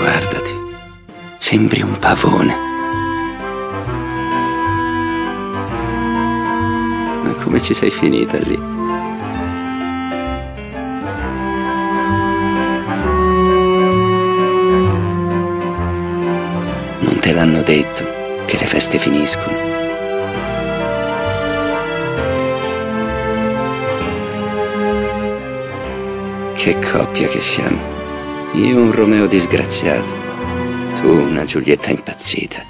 Guardati, sembri un pavone. Ma come ci sei finita lì? Non te l'hanno detto che le feste finiscono. Che coppia che siamo. Io un Romeo disgraziato. Tu una Giulietta impazzita.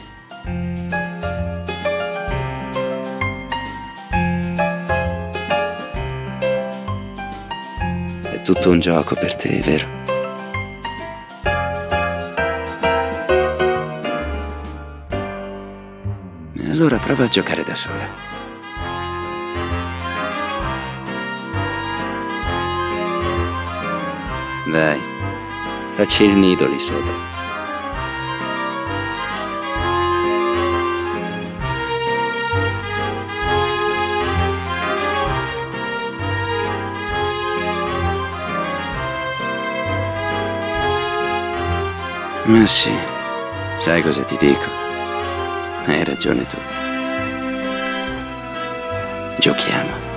È tutto un gioco per te, vero? E allora prova a giocare da sola. Dai, facci il nido lì sopra. Ma sì, sai cosa ti dico? Hai ragione tu. Giochiamo.